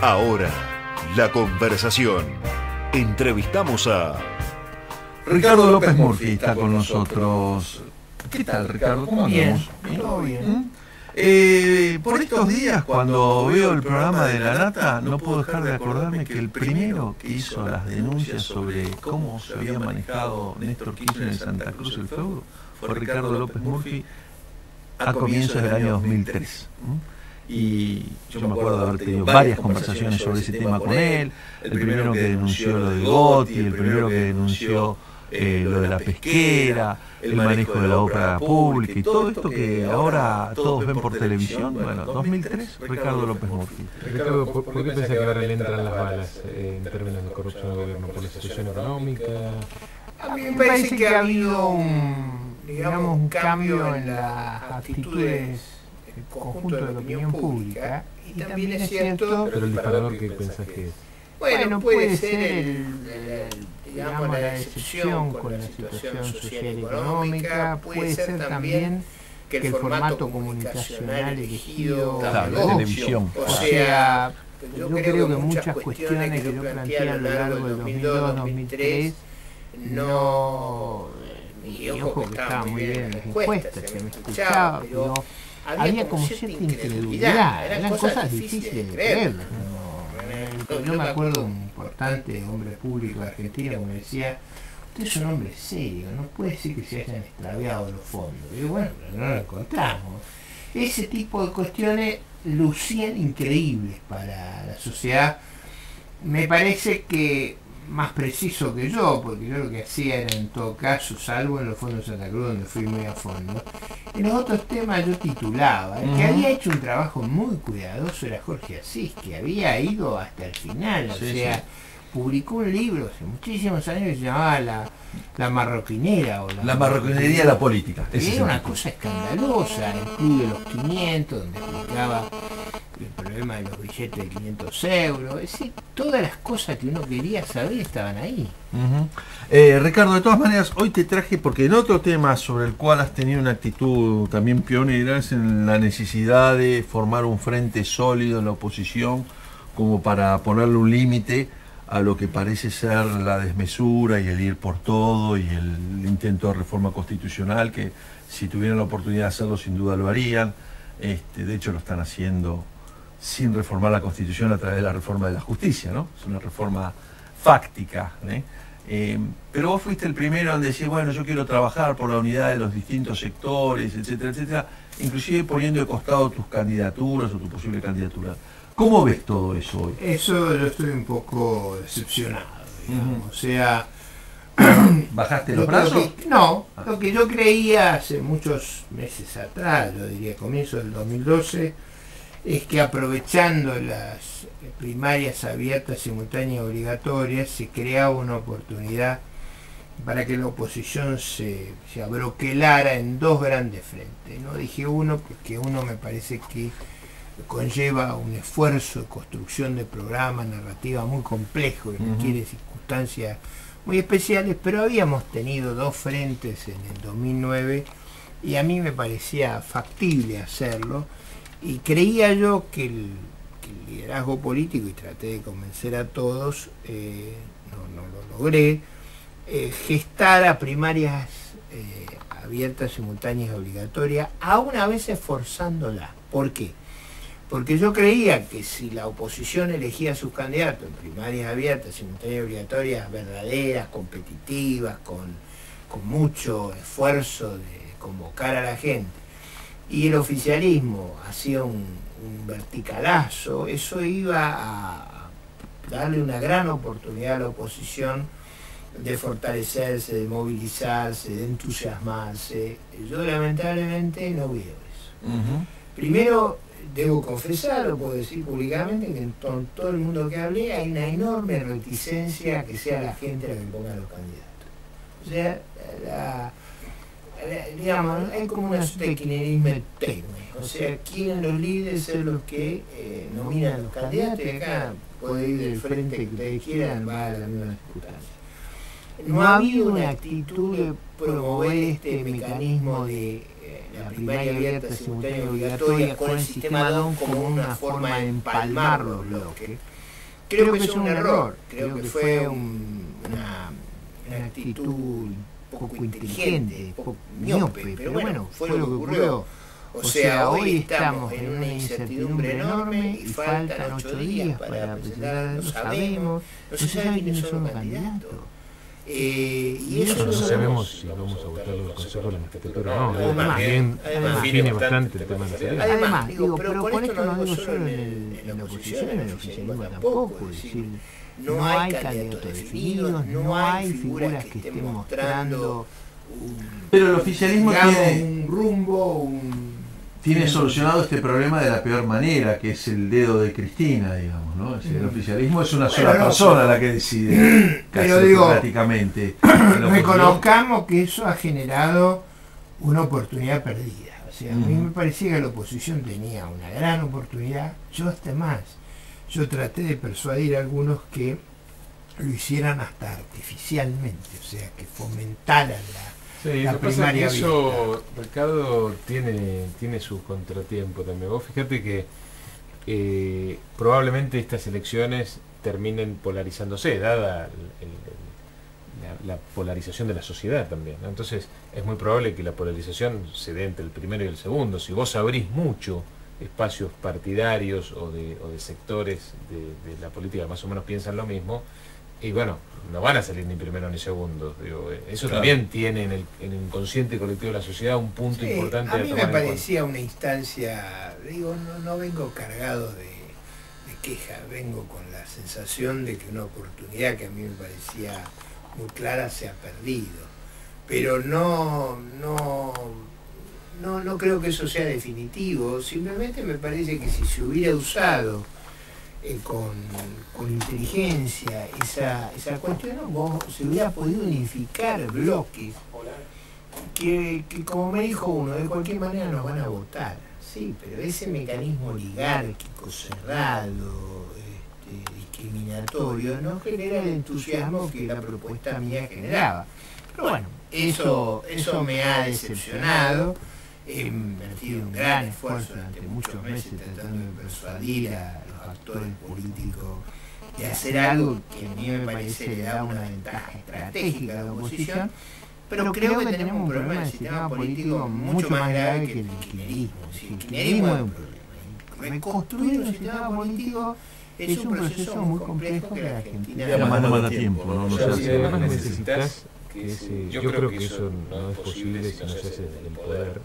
Ahora, la conversación. Entrevistamos a Ricardo López Murphy está con nosotros. ¿Qué tal, Ricardo? ¿Cómo andamos? Bien, todo bien. ¿Mm? Eh, por estos días, cuando veo el programa de La Nata, no puedo dejar de acordarme que el primero que hizo las denuncias sobre cómo se había manejado Néstor Kirchner en Santa Cruz el feudo fue Ricardo López Murphy a comienzos del año 2003. ¿Mm? y yo me acuerdo de haber tenido varias conversaciones sobre ese tema con él, el primero que denunció lo de Gotti, el primero que denunció eh, lo de la pesquera, el manejo de la obra pública y todo esto que ahora todos ven por televisión, bueno, 2003, Ricardo López Murphy. Ricardo, ¿por, por qué piensa que ahora le entran las balas eh, en términos de corrupción al gobierno? ¿Por la situación económica? A mí me parece que ha habido un, digamos, un cambio en las actitudes el conjunto de la opinión pública. y también es cierto Pero el disparador, ¿qué pensás que es? bueno puede ser el, el, digamos la decepción con la situación social y económica puede ser también que el formato comunicacional elegido Claro, la televisión. o sea yo creo que muchas cuestiones que yo planteé a lo largo del 2002-2003 no y ojo que estaba muy bien en las encuestas se me escuchaba pero había como cierta incredulidad, eran cosas difíciles de creer. No, yo me acuerdo de un importante hombre público de Argentina que me decía, usted es un hombre serio, no puede decir que se hayan extraviado los fondos. Y bueno, pero no lo encontramos. Ese tipo de cuestiones lucían increíbles para la sociedad. Me parece que más preciso que yo, porque yo lo que hacía era en todo caso, salvo en los fondos de Santa Cruz, donde fui muy a fondo, en los otros temas yo titulaba. El que había hecho un trabajo muy cuidadoso era Jorge Asís, que había ido hasta el final, o sea, sí. publicó un libro hace muchísimos años que se llamaba La, la Marroquinera o La marroquinería de la política. y era una cosa escandalosa, el Club de los 500, donde explicaba problema de los billetes de 500 euros, es decir, todas las cosas que uno quería saber estaban ahí. Eh, Ricardo, de todas maneras, hoy te traje porque en otro tema sobre el cual has tenido una actitud también pionera es en la necesidad de formar un frente sólido en la oposición como para ponerle un límite a lo que parece ser la desmesura y el ir por todo y el intento de reforma constitucional que si tuvieran la oportunidad de hacerlo sin duda lo harían. Este, de hecho lo están haciendo sin reformar la constitución a través de la reforma de la justicia, ¿no? Es una reforma fáctica. ¿eh? Eh, pero vos fuiste el primero en decir, bueno, yo quiero trabajar por la unidad de los distintos sectores, etcétera, etcétera, inclusive poniendo de costado tus candidaturas o tu posible candidatura. ¿Cómo ves todo eso hoy? Eso yo estoy un poco decepcionado, digamos. O sea, ¿Bajaste lo- los lo brazos? que- no, lo que yo creía hace muchos meses atrás, yo diría comienzo del 2012, es que aprovechando las primarias abiertas, simultáneas y obligatorias, se creaba una oportunidad para que la oposición se, se abroquelara en dos grandes frentes. No dije uno porque uno me parece que conlleva un esfuerzo de construcción de programa, narrativa muy complejo y requiere circunstancias muy especiales, pero habíamos tenido dos frentes en el 2009 y a mí me parecía factible hacerlo y creía yo que el, liderazgo político, y traté de convencer a todos, eh, no, no lo logré, eh, gestara primarias eh, abiertas, simultáneas y obligatorias, aún a veces forzándola. ¿Por qué? Porque yo creía que si la oposición elegía a sus candidatos en primarias abiertas, simultáneas y obligatorias, verdaderas, competitivas, con, con mucho esfuerzo de convocar a la gente, y el oficialismo hacía un, un verticalazo, eso iba a darle una gran oportunidad a la oposición de fortalecerse, de movilizarse, de entusiasmarse. Yo lamentablemente no veo eso. Primero, debo confesar, lo puedo decir públicamente, que en to- todo el mundo que hablé hay una enorme reticencia a que sea la gente la que ponga a los candidatos. O sea, la- digamos, hay como una suerte de kirchnerismo tenue. O sea, quieren los líderes ser los que eh, nominan a los candidatos y acá puede ir del frente que ustedes quieran, va a la misma circunstancia. no ha habido una actitud de promover este mecanismo de eh, la primaria abierta, simultánea y obligatoria con el sistema DON como una forma de empalmar los bloques. Creo que es un error, creo que fue un- una, una actitud poco inteligente, poco miope, pero bueno, fue lo que ocurrió. O sea, hoy estamos en una incertidumbre enorme y faltan ocho días para presentar, no sabemos, no se sabe quiénes son los candidatos. Eh, y eso No no sabemos si vamos a votar los consejos de la magistratura o no. Además, También además, define bastante el tema de la salida. Además, digo, pero con esto no digo solo en, el- en la oposición, en el oficialismo tampoco, es decir, no hay candidatos definidos, no hay figuras que estén mostrando un, Pero el oficialismo digamos, tiene, un rumbo, un... tiene solucionado este problema de la peor manera, que es el dedo de Cristina, digamos, ¿no? Es decir, el oficialismo es una sola no, persona la que decide casi Pero digo, prácticamente. Reconozcamos que eso ha generado una oportunidad perdida. O sea, a mí Ujú. me parecía que la oposición tenía una gran oportunidad. Yo hasta más. Yo traté de persuadir a algunos que lo hicieran hasta artificialmente, o sea, que fomentaran la... Sí, La lo que pasa que primaria eso, Ricardo, tiene, tiene su contratiempo también. Vos fíjate que eh, probablemente estas elecciones terminen polarizándose, dada el- el- la, la polarización de la sociedad también. ¿no? Entonces es muy probable que la polarización se dé entre el primero y el segundo. Si vos abrís mucho espacios partidarios o de, o de sectores de, de la política que más o menos piensan lo mismo, y bueno, no van a salir ni primero ni segundo. Digo, eh, eso Claro. también tiene en el, en el inconsciente colectivo de la sociedad un punto Sí, importante a a mí tomar me parecía una instancia, digo, no, no vengo cargado de, de queja, vengo con la sensación de que una oportunidad que a mí me parecía muy clara se ha perdido. Pero no, no, no, no creo que eso sea definitivo, simplemente me parece que si se hubiera usado eh, con, con inteligencia esa, esa cuestión, vos- se hubiera podido unificar bloques que, que como me dijo uno, de cualquier manera nos van a votar. Sí, pero ese mecanismo oligárquico, cerrado, este, discriminatorio, no genera el entusiasmo que la propuesta mía generaba. Pero bueno, eso, eso me ha decepcionado. He invertido un gran esfuerzo durante muchos meses tratando de persuadir a los actores políticos de hacer algo que a mí me parece le da una ventaja estratégica a la oposición, pero creo que tenemos un problema del sistema político mucho más grave que el kirchnerismo. El kirchnerismo es un problema. Reconstruir un sistema político es un proceso muy complejo que la Argentina Y además no manda tiempo, ¿no? De además necesitas que ese- yo creo que eso no es posible si no se hace desde el poder.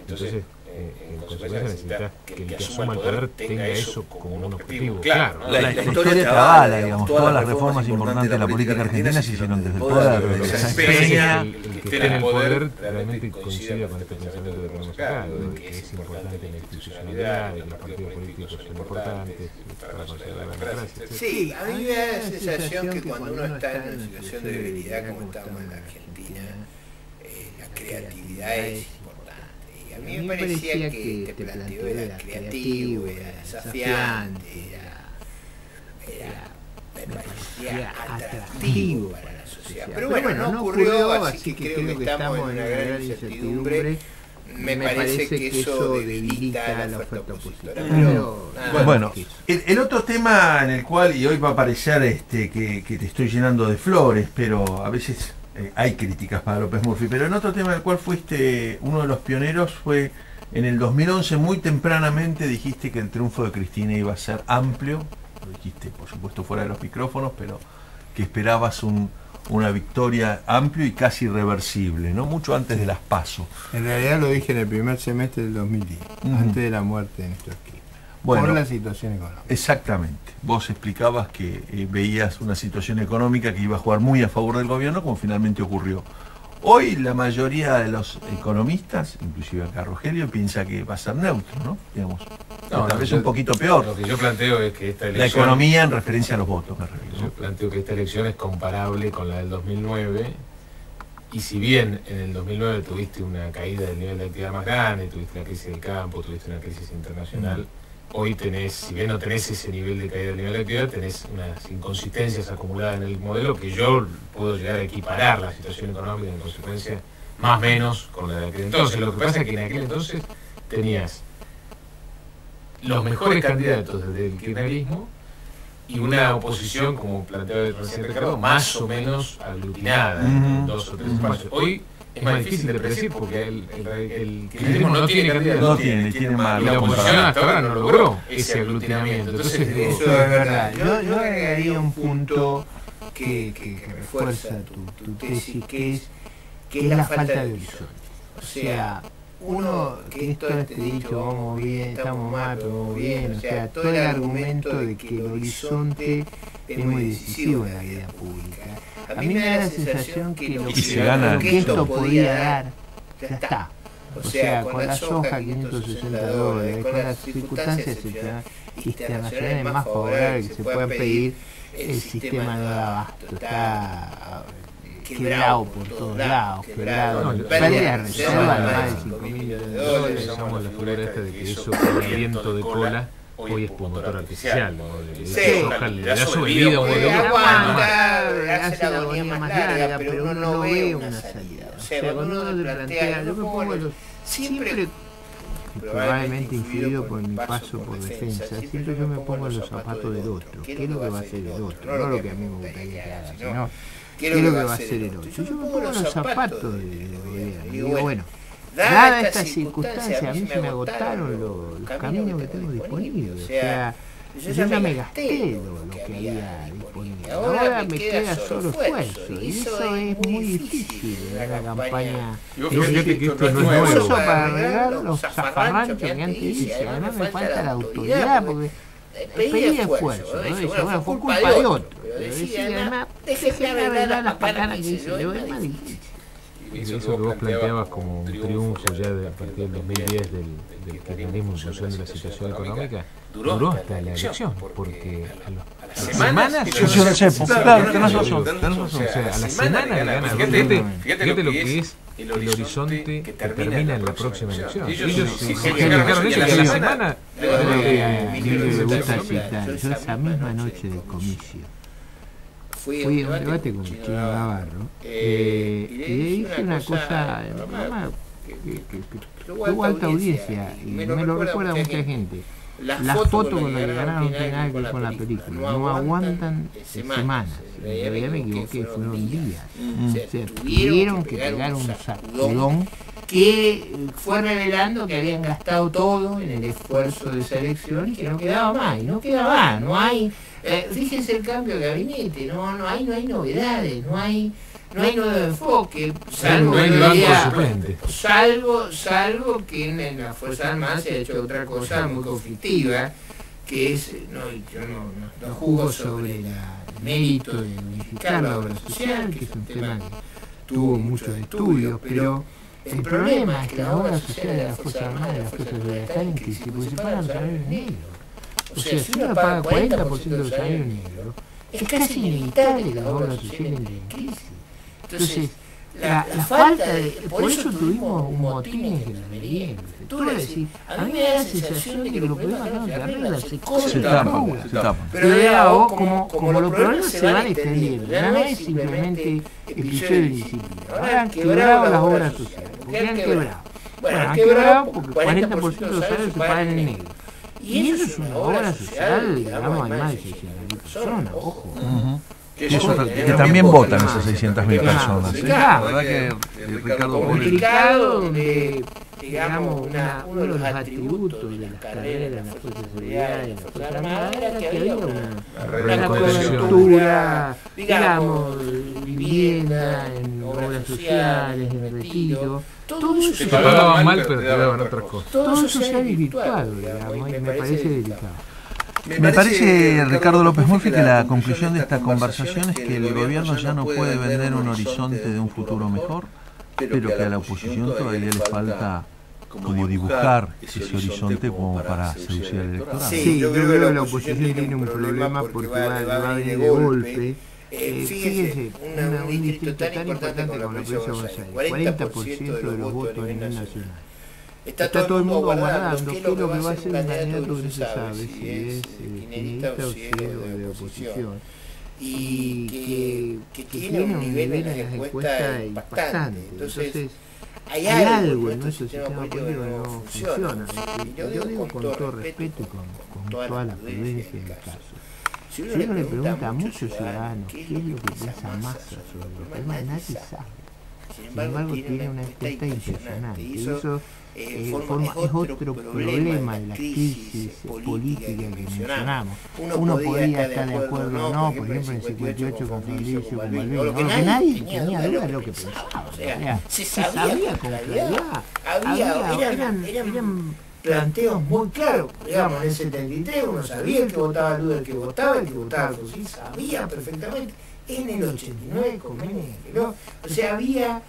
Entonces, eh, en consecuencia necesitas que el que asuma el poder tenga eso como un objetivo. Claro, ¿no? La, la historia te avala, digamos, todas las reformas importantes de la política argentina se hicieron desde el poder, Pero desde lo esa que se espera es empeña. que el, el que esté en el poder realmente coincida con este pensamiento que tenemos acá, de que es importante la institucionalidad, que los partidos políticos son importantes para conservar la democracia. Sí, a mí me da la sensación que cuando uno está en una situación de debilidad como estamos en la Argentina, la creatividad es a mí me parecía que este planteo era creativo, era desafiante, era, era me parecía atractivo para la sociedad. Pero bueno, no ocurrió, así que creo que estamos en una gran incertidumbre. Me parece que eso debilita la oferta opositora. Pero más Bueno, que el, el otro tema en el cual, y hoy va a parecer este, que, que te estoy llenando de flores, pero a veces eh, hay críticas para López Murphy, pero el otro tema en el cual fuiste uno de los pioneros fue en el 2011, muy tempranamente dijiste que el triunfo de Cristina iba a ser amplio, lo dijiste por supuesto fuera de los micrófonos, pero que esperabas un- una victoria amplio y casi irreversible, ¿no? Mucho antes de las pasos. En realidad lo dije en el primer semestre del 2010, Ujú. antes de la muerte de Néstor Kirchner. Bueno, por la situación económica. Exactamente. Vos explicabas que eh, veías una situación económica que iba a jugar muy a favor del gobierno, como finalmente ocurrió. Hoy la mayoría de los economistas, inclusive acá Rogelio, piensa que va a ser neutro, ¿no? Digamos, No, tal no, vez yo- un poquito peor. Lo que yo planteo es que esta La elección... economía en referencia a los votos, me refiero. Yo planteo que esta elección es comparable con la del 2009 y si bien en el 2009 tuviste una caída del nivel de actividad más grande, tuviste una crisis del campo, tuviste una crisis internacional, hoy tenés, si bien no tenés ese nivel de caída del nivel de actividad, tenés unas inconsistencias acumuladas en el modelo que yo puedo llegar a equiparar la situación económica en consecuencia más o menos con la de aquel entonces. Lo que pasa es que en aquel entonces tenías los mejores candidatos desde el kirchnerismo y una oposición, como planteaba el presidente Ricardo, más o menos aglutinada en dos o tres espacios. Hoy es más difícil de predecir porque el, el, el kirchnerismo no tiene candidato. No tiene, tiene Y más. la oposición hasta ahora no logró ese aglutinamiento. Entonces, digo, Eso es verdad. Yo, yo agregaría un punto que, que- que refuerza tu, tu tesis, que es, que es la falta de horizonte. O sea, uno que esto este dicho, vamos bien, estamos mal, pero vamos bien, o sea, todo el argumento de que el horizonte es muy decisivo en la vida pública. A mí me da la sensación que lo que, se gana que esto podía dar, ya está. O sea, con la soja 560 dólares, con las circunstancias internacionales más favorables que se puedan pedir, el sistema no da abasto, está quebrado por todos lados, quebrado, No, pérdidas de reserva de más de 5 mil millones de dólares. Usamos la figura esta de que eso con el viento de cola hoy es por motor artificial. Le- da sobrevida a un Puede modelo. aguanta, hace la agonía más larga, pero uno no ve una salida. O sea, cuando uno se plantea, yo me pongo los, siempre, probablemente influido por mi paso por defensa, siempre yo me pongo en los zapatos del otro. ¿Qué es lo que va a hacer el otro? No lo que a mí me gustaría que haga, sino qué es lo que va a hacer el otro. Yo me pongo en los zapatos del del gobierno y digo, bueno, Dada esta circunstancia, a mí se me agotaron los, los caminos que tengo disponibles. O sea, yo ya me gasté lo, lo que había disponible. Ahora me queda solo esfuerzo. Y eso es muy difícil en una campaña. Y vos fíjate que esto no es nuevo. para arreglar los zafarranchos que antes hice. Además me falta la autoridad porque pedí esfuerzo. ¿no? Dice, bueno, fue culpa de otro. Pero decía, además, déjeme arreglar las patanas que hice yo. Es más difícil. Eso que vos planteabas como un triunfo ya de, a partir del 2010 del, del kirchnerismo en función de la situación económica, duró hasta la elección, porque a, los- a las semanas... Sí, sí, lo sé, porque, claro, tenés razón, tenés razón. O sea, a la semana le gana. Fíjate, fíjate lo que es el horizonte que termina en la próxima elección. Ellos se se fijaron eso y a la semana... A mí me gusta citar, yo esa misma noche del comicio fui a un debate con Chino Navarro. Eh, y le dije una cosa, que, que- tuvo alta audiencia y me lo recuerda mucha gente. Las fotos con las que ganaron tienen nada que ver con la película, no aguantan semanas. En realidad me equivoqué, fueron días. O sea, tuvieron que pegar un sacudón que fue revelando que habían gastado todo en el esfuerzo de selección y que no quedaba más, y no quedaba más, no hay, eh, fíjense el cambio de gabinete, no, no hay, no hay novedades, no hay, no hay nuevo enfoque, salvo No que salvo, salvo que en, en la Fuerza Armada se ha hecho otra cosa muy conflictiva, que es, no, yo no, no, juzgo sobre la- el mérito de unificar la obra social, que es un tema que tuvo muchos estudios, pero el problema es que la obra social de la Fuerza Armada y de las Fuerzas Armadas crisis porque se pagan salarios negros. O sea, si uno paga 40% de los salarios negros, es casi inevitable que la obra social entre en crisis. Entonces, la, la falta de... Por eso tuvimos motines de la merienda. Tú le decís, a mí me da la sensación de que los problemas no se arreglan, se Se cortan. se tapan. Pero de lado, como, como los problemas se van extendiendo, ya no es simplemente episodio de disciplina. Ahora han quebrado las obras sociales. ¿Por qué han quebrado? Bueno, han quebrado porque 40% de los salarios se pagan en negro. Y eso es una obra social, digamos, hay más de 600.000 personas, ojo. Ujú. Que Eso, eso- que también votan esas 600.000 Claro, personas. sí, verdad que Ricardo complicado donde digamos una, uno de los atributos de las carreras de la Fuerza de Seguridad y de la Fuerza Armada era que había una, una cobertura, digamos, vivienda, en obras sociales, en retiro, todo eso Se se pagaban mal, pero te daban otras cosas. todo eso se ha desvirtuado, digamos, y me parece delicado. Me parece, Ricardo López Murphy, que la conclusión de esta conversación es que el gobierno ya no puede vender un horizonte de un futuro mejor, pero que a la oposición todavía le falta como dibujar ese horizonte como para seducir al electorado. Sí, yo creo que la oposición tiene un problema porque va, va a venir de golpe. Eh, fíjense, una- un distrito tan importante como la provincia de Buenos Aires, 40% de los votos a nivel nacional. Está, todo el mundo aguardando qué es lo que va a ser un candidato que no se sabe si es kirchnerista o si es de oposición y que, que, tiene un nivel en las encuestas impactante. Entonces, hay algo en nuestro sistema político que no funciona. Y yo digo con todo respeto y con, con toda la prudencia del caso. Si uno, le pregunta a muchos ciudadanos qué es lo que piensa Massa sobre los temas, nadie sabe. Sin embargo, tiene una encuesta impresionante. Y eso eh, eh, forma, es otro problema de la crisis política que mencionamos. Uno podría estar de acuerdo o no, por ejemplo, en 58 con Fabricio, con Malvino. Lo que nadie tenía duda de lo que pensaba. O sea, se sabía con claridad. Había, eran, eran planteos muy claros. Digamos, en el 73 uno sabía el que votaba Lula, el que votaba, el que votaba sí sabía perfectamente. En el 89 con Menem, ¿no? O sea, había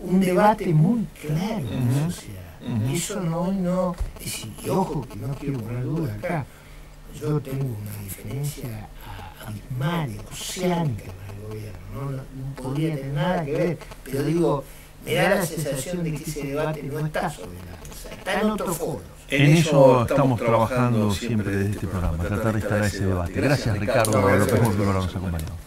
un debate muy claro en la sociedad. Y eso no, no, y ojo que no quiero poner duda acá, yo tengo una diferencia abismal, oceánica para el gobierno, no, no, podría tener nada que ver, pero digo, me da la sensación de que ese debate no está sobre la mesa, está en otro foro. En eso estamos trabajando siempre desde este programa, tratar de instalar ese debate. Gracias Ricardo. López por habernos acompañado.